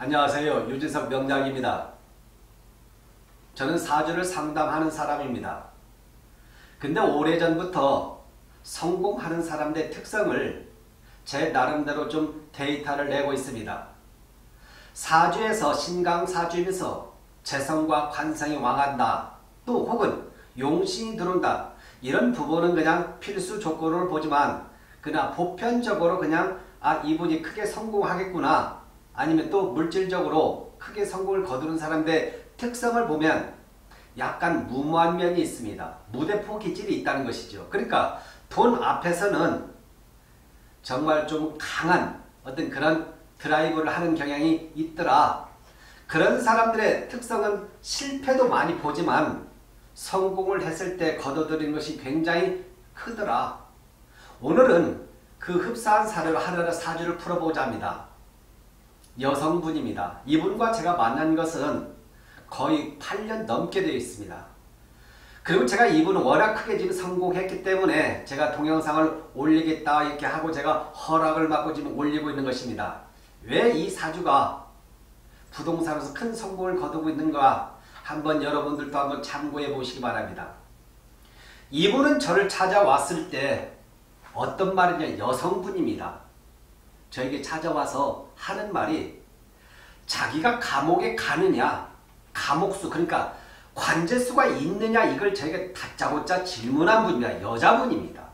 안녕하세요. 유진석 명작입니다. 저는 사주를 상담하는 사람입니다. 근데 오래전부터 성공하는 사람들의 특성을 제 나름대로 좀 데이터를 내고 있습니다. 사주에서 신강사주면서 재성과 관성이 왕한다. 또 혹은 용신이 들어온다. 이런 부분은 그냥 필수 조건으로 보지만 그러나 보편적으로 그냥 아 이분이 크게 성공하겠구나 아니면 또 물질적으로 크게 성공을 거두는 사람들의 특성을 보면 약간 무모한 면이 있습니다. 무대포 기질이 있다는 것이죠. 그러니까 돈 앞에서는 정말 좀 강한 어떤 그런 드라이브를 하는 경향이 있더라. 그런 사람들의 특성은 실패도 많이 보지만 성공을 했을 때 거둬들이는 것이 굉장히 크더라. 오늘은 그 흡사한 사례로 하나의 사주를 풀어보자 합니다. 여성분입니다. 이분과 제가 만난 것은 거의 8년 넘게 되어 있습니다. 그리고 제가 이분은 워낙 크게 지금 성공했기 때문에 제가 동영상을 올리겠다 이렇게 하고 제가 허락을 받고 지금 올리고 있는 것입니다. 왜 이 사주가 부동산에서 큰 성공을 거두고 있는가 한번 여러분들도 한번 참고해 보시기 바랍니다. 이분은 저를 찾아왔을 때 어떤 말이냐 여성분입니다. 저에게 찾아와서 하는 말이 자기가 감옥에 가느냐 감옥수 그러니까 관제수가 있느냐 이걸 저희가 다짜고짜 질문한 분입니다. 여자분입니다.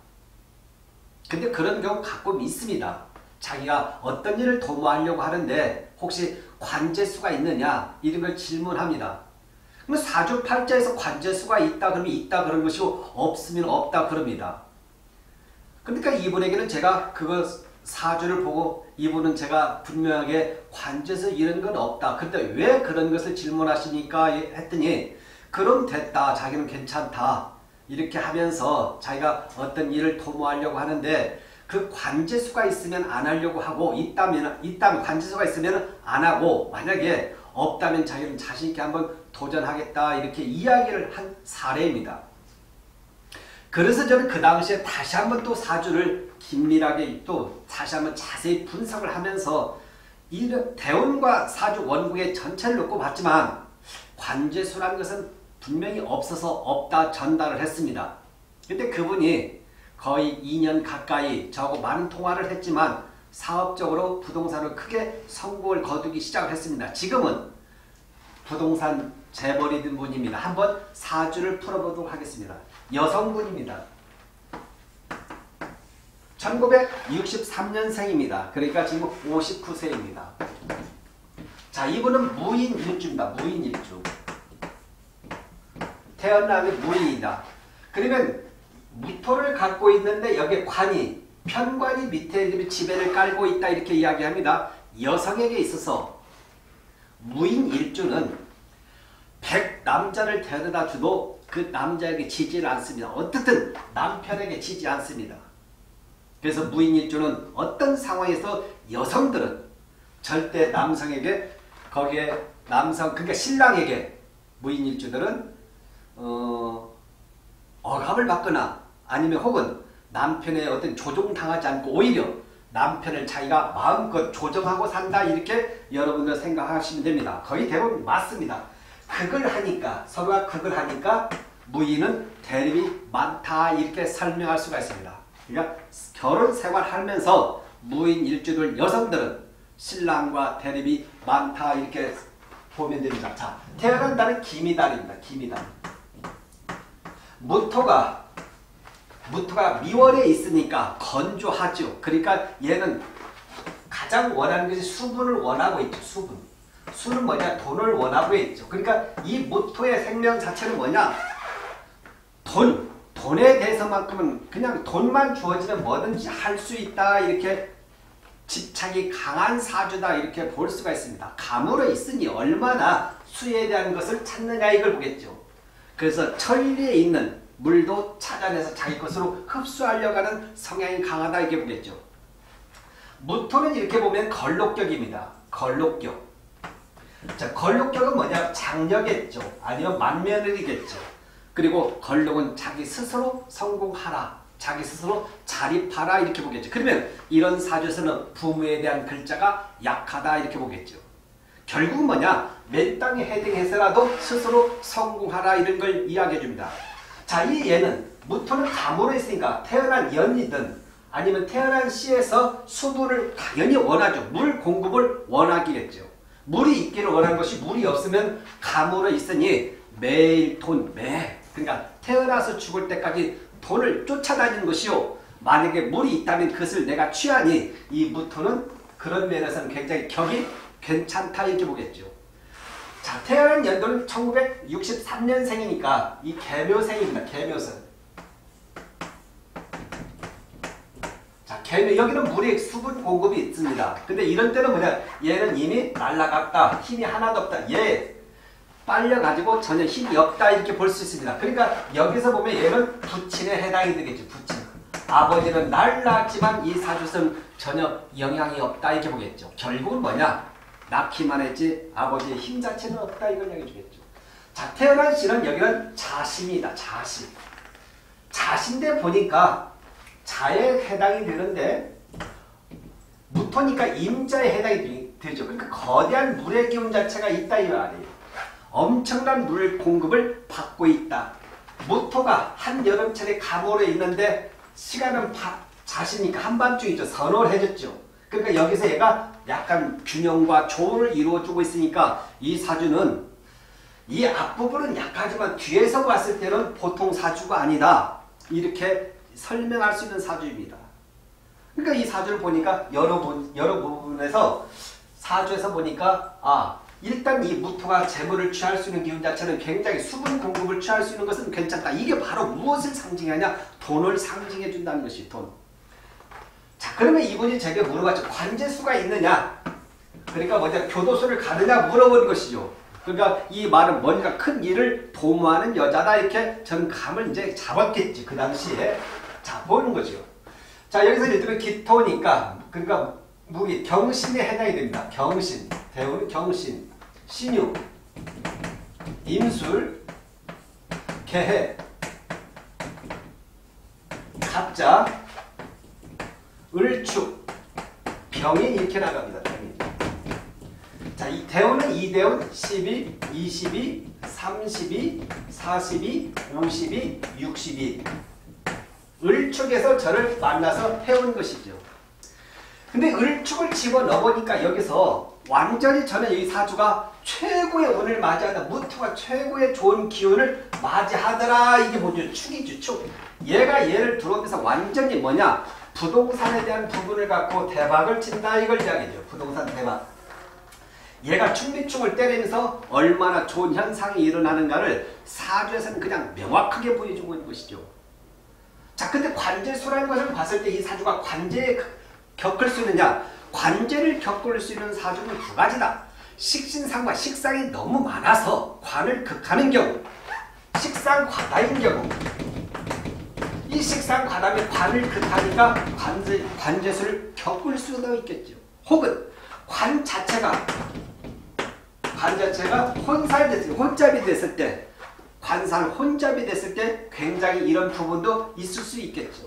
근데 그런 경우 가끔 있습니다. 자기가 어떤 일을 도모하려고 하는데 혹시 관제수가 있느냐 이런 걸 질문합니다. 그럼 사주팔자에서 관제수가 있다 그러면 있다 그런 것이고 없으면 없다 그럽니다. 그러니까 이분에게는 제가 그거 사주를 보고 이분은 제가 분명하게 관제서 이런 건 없다. 근데 왜 그런 것을 질문하시니까 했더니 그럼 됐다. 자기는 괜찮다. 이렇게 하면서 자기가 어떤 일을 도모하려고 하는데 그 관제수가 있으면 안 하려고 하고 있다면 있다면 관제수가 있으면 안 하고 만약에 없다면 자기는 자신 있게 한번 도전하겠다 이렇게 이야기를 한 사례입니다. 그래서 저는 그 당시에 다시 한번 또 사주를 긴밀하게 또 다시 한번 자세히 분석을 하면서 이 대운과 사주 원국의 전체를 놓고 봤지만 관제수라는 것은 분명히 없어서 없다 전달을 했습니다. 근데 그분이 거의 2년 가까이 저하고 많은 통화를 했지만 사업적으로 부동산을 크게 성공을 거두기 시작을 했습니다. 지금은 부동산 재벌이 된 분입니다. 한번 사주를 풀어보도록 하겠습니다. 여성분입니다. 1963년생입니다. 그러니까 지금 59세입니다. 자, 이분은 무인 일주입니다. 무인 일주. 태어나게 무인이다. 그러면 무토를 갖고 있는데 여기 관이 편관이 밑에 지배를 깔고 있다 이렇게 이야기합니다. 여성에게 있어서 무인 일주는 100 남자를 데려다 주도 그 남자에게 지지를 않습니다. 어떻든 남편에게 지지 않습니다. 그래서 무인일주는 어떤 상황에서 여성들은 절대 남성에게 거기에 남성 그러니까 신랑에게 무인일주들은 어, 억압을 받거나 아니면 혹은 남편의 어떤 조종당하지 않고 오히려 남편을 자기가 마음껏 조정하고 산다 이렇게 여러분들 생각하시면 됩니다. 거의 대부분 맞습니다. 극을 하니까 서로가 극을 하니까 무인은 대립이 많다 이렇게 설명할 수가 있습니다. 그러니까 결혼 생활하면서 무인 일주들 여성들은 신랑과 대립이 많다 이렇게 보면 됩니다. 자, 태어난 달은 기미달입니다. 기미달. 무토가 무토가 미월에 있으니까 건조하죠. 그러니까 얘는 가장 원하는 것이 수분을 원하고 있죠. 수분. 수는 뭐냐? 돈을 원하고 있죠. 그러니까 이 무토의 생명 자체는 뭐냐? 돈. 돈에 대해서만큼은 그냥 돈만 주어지면 뭐든지 할 수 있다. 이렇게 집착이 강한 사주다. 이렇게 볼 수가 있습니다. 감으로 있으니 얼마나 수에 대한 것을 찾느냐 이걸 보겠죠. 그래서 천리에 있는 물도 찾아내서 자기 것으로 흡수하려고 하는 성향이 강하다 이렇게 보겠죠. 무토는 이렇게 보면 걸록격입니다. 걸록격. 자, 걸록격은 뭐냐? 장력겠죠. 아니면 만면을이겠죠. 그리고 걸록은 자기 스스로 성공하라. 자기 스스로 자립하라 이렇게 보겠죠. 그러면 이런 사주에서는 부모에 대한 글자가 약하다 이렇게 보겠죠. 결국은 뭐냐? 맨 땅에 헤딩해서라도 스스로 성공하라 이런 걸 이야기해 줍니다. 자, 이 얘는 무토는 감으로 있으니까 태어난 연이든 아니면 태어난 씨에서 수분을 당연히 원하죠. 물 공급을 원하기겠죠. 물이 있기를 원하는 것이 물이 없으면 감으로 있으니 매일 돈, 매. 그러니까 태어나서 죽을 때까지 돈을 쫓아다니는 것이요. 만약에 물이 있다면 그것을 내가 취하니 이 무토는 그런 면에서는 굉장히 격이 괜찮다 이렇게 보겠죠. 자, 태어난 연도는 1963년생이니까 이 개묘생입니다. 개묘생. 자, 개묘 여기는 물의 수분 공급이 있습니다. 근데 이런 때는 뭐냐? 얘는 이미 날라갔다. 힘이 하나도 없다. 얘 빨려가지고 전혀 힘이 없다 이렇게 볼 수 있습니다. 그러니까 여기서 보면 얘는 부친에 해당이 되겠죠. 부친. 아버지는 날랐지만 이 사주는 전혀 영향이 없다 이렇게 보겠죠. 결국은 뭐냐? 낳기만 했지 아버지의 힘 자체는 없다 이걸 얘기해 주겠죠. 자 태어난 씨는 여기는 자신이다. 자신. 자신데 보니까 자에 해당이 되는데 무토니까 임자에 해당이 되죠. 그러니까 거대한 물의 기운 자체가 있다 이 말이에요. 엄청난 물 공급을 받고 있다. 무토가 한 여름철에 감월에 있는데 시간은 바, 자시니까 한밤중이죠. 선호를 해줬죠. 그러니까 여기서 얘가 약간 균형과 조를 이루어주고 있으니까 이 사주는 이 앞부분은 약하지만 뒤에서 봤을 때는 보통 사주가 아니다. 이렇게 설명할 수 있는 사주입니다. 그러니까 이 사주를 보니까 여러, 부, 여러 부분에서 사주에서 보니까 아 일단 이 무토가 재물을 취할 수 있는 기운 자체는 굉장히 수분 공급을 취할 수 있는 것은 괜찮다. 이게 바로 무엇을 상징하냐? 돈을 상징해 준다는 것이 돈. 자 그러면 이분이 제게 물어봤죠. 관제수가 있느냐? 그러니까 뭐냐 교도소를 가느냐 물어보는 것이죠. 그러니까 이 말은 뭔가 큰 일을 도모하는 여자다 이렇게 전 감을 이제 잡았겠지 그 당시에 자 보는 거죠. 자 여기서 이제 기토니까 그러니까 무기 경신에 해당이 됩니다. 경신 대우는 경신 신유 임술 개해 갑자 을축 병인 이렇게 나갑니다. 병인. 자, 이 대운은 2대운 12, 22, 32, 42, 52, 62. 을 축에서 저를 만나서 해온 것이죠. 근데 을 축을 집어넣으니까 여기서 완전히 저는 이 사주가 최고의 운을 맞이하다. 무토가 최고의 좋은 기운을 맞이하더라. 이게 뭐죠? 축이죠, 축. 얘가 얘를 들어오면서 완전히 뭐냐? 부동산에 대한 부분을 갖고 대박을 친다. 이걸 이야기죠. 부동산 대박. 얘가 충미충을 때리면서 얼마나 좋은 현상이 일어나는가를 사주에서는 그냥 명확하게 보여주고 있는 것이죠. 자, 근데 관제수라는 것을 봤을 때 이 사주가 관제에 겪을 수 있느냐? 관제를 겪을 수 있는 사주는 두 가지다. 식신상과 식상이 너무 많아서 관을 극하는 경우, 식상 과다인 경우, 이 식상 과다면 관을 극하니까 관제, 관제수를 겪을 수도 있겠죠. 혹은 관 자체가 관 자체가 혼살됐을 혼잡이 됐을 때 관상 혼잡이 됐을 때 굉장히 이런 부분도 있을 수 있겠죠.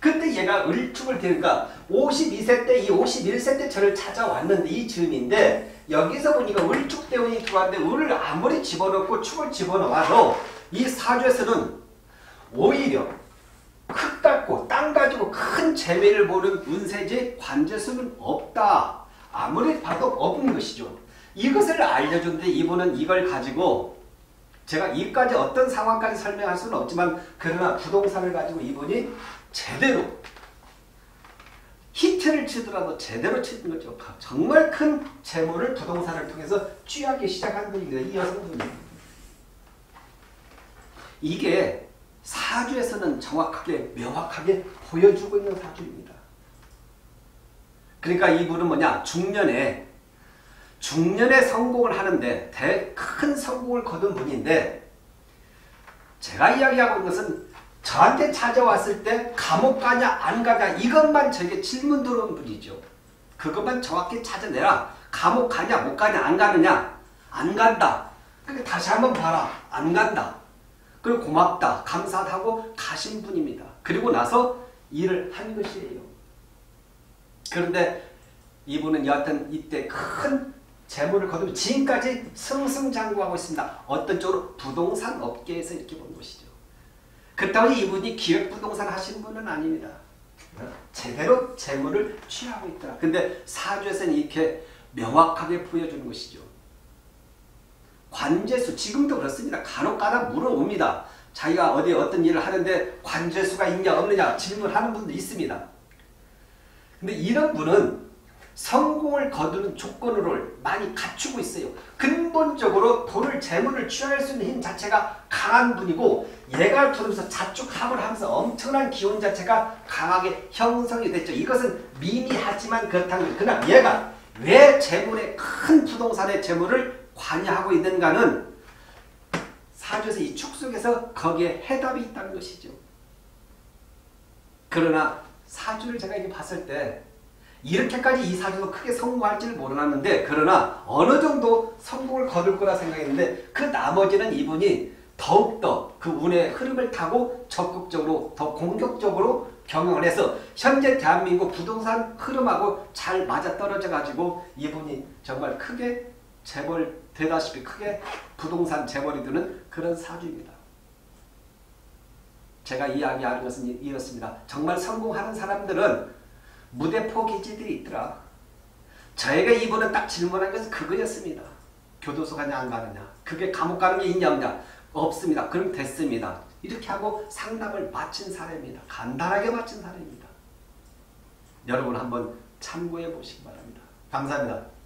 근데 얘가 을축을 되니까 52세 때, 이 51세 때 저를 찾아왔는데 이 즈음인데 여기서 보니까 을축 대운이 들어왔는데 을을 아무리 집어넣고 축을 집어넣어도 이 사주에서는 오히려 흙 닦고 땅 가지고 큰 재미를 보는 운세지 관제수는 없다. 아무리 봐도 없는 것이죠. 이것을 알려주는데 이분은 이걸 가지고 제가 이까지 어떤 상황까지 설명할 수는 없지만 그러나 부동산을 가지고 이분이 제대로 히트를 치더라도 제대로 치는 거죠. 정말 큰 재물을 부동산을 통해서 취하기 시작한 분입니다. 이 여성분이. 이게 사주에서는 정확하게 명확하게 보여주고 있는 사주입니다. 그러니까 이분은 뭐냐 중년에 중년에 성공을 하는데 큰 성공을 거둔 분인데 제가 이야기하고 있는 것은 저한테 찾아왔을 때 감옥 가냐 안 가냐 이것만 저에게 질문 들어온 분이죠. 그것만 정확히 찾아내라. 감옥 가냐 못 가냐 안 가느냐 안 간다. 그러니까 다시 한번 봐라. 안 간다. 그리고 고맙다. 감사하고 가신 분입니다. 그리고 나서 일을 한 것이에요. 그런데 이분은 여하튼 이때 큰 재물을 거두고 지금까지 승승장구하고 있습니다. 어떤 쪽으로 부동산 업계에서 이렇게 본 것이죠. 그렇다고 이분이 기획부동산 하시는 분은 아닙니다. 제대로 재물을 취하고 있더라. 근데 사주에서는 이렇게 명확하게 보여주는 것이죠. 관제수 지금도 그렇습니다. 간혹가다 물어옵니다. 자기가 어디 어떤 일을 하는데 관제수가 있냐 없느냐 질문하는 분도 있습니다. 근데 이런 분은 성공을 거두는 조건을 많이 갖추고 있어요. 근본적으로 돈을 재물을 취할 수 있는 힘 자체가 강한 분이고 얘가 들으면서 자축합을 하면서 엄청난 기운 자체가 강하게 형성이 됐죠. 이것은 미미하지만 그렇다는 그러나 얘가 왜 재물의 큰 부동산의 재물을 관여하고 있는가는 사주에서 이 축속에서 거기에 해답이 있다는 것이죠. 그러나 사주를 제가 이렇게 봤을 때 이렇게까지 이 사주도 크게 성공할지를 몰랐는데 그러나 어느 정도 성공을 거둘 거라 생각했는데 그 나머지는 이분이 더욱더 그 운의 흐름을 타고 적극적으로 더 공격적으로 경영을 해서 현재 대한민국 부동산 흐름하고 잘 맞아떨어져 가지고 이분이 정말 크게 재벌 되다시피 크게 부동산 재벌이 되는 그런 사주입니다. 제가 이야기하는 것은 이렇습니다. 정말 성공하는 사람들은 무대포 기지들이 있더라. 저희가 이분은 딱 질문한 것은 그거였습니다. 교도소 가냐 안 가느냐. 그게 감옥 가는 게 있냐 없냐. 없습니다. 그럼 됐습니다. 이렇게 하고 상담을 마친 사례입니다. 간단하게 마친 사례입니다. 여러분 한번 참고해 보시기 바랍니다. 감사합니다.